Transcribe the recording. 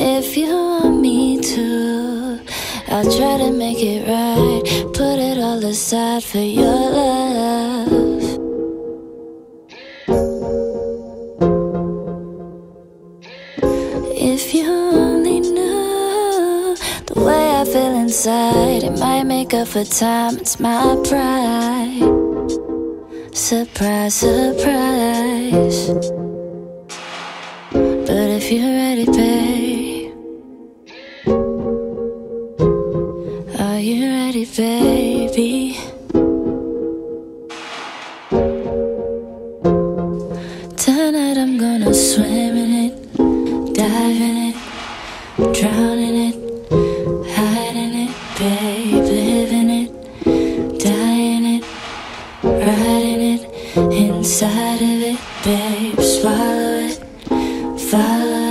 If you want me to, I'll try to make it right. Put it all aside for your love. If you only knew the way I feel inside, it might make up for time. It's my pride. Surprise, surprise. But if you're ready, babe, are you ready, baby? Tonight I'm gonna swim in it, dive in it, drown in it, hide in it, babe, live in it, die in it, ride in it, inside of it, babe, swallow it. Và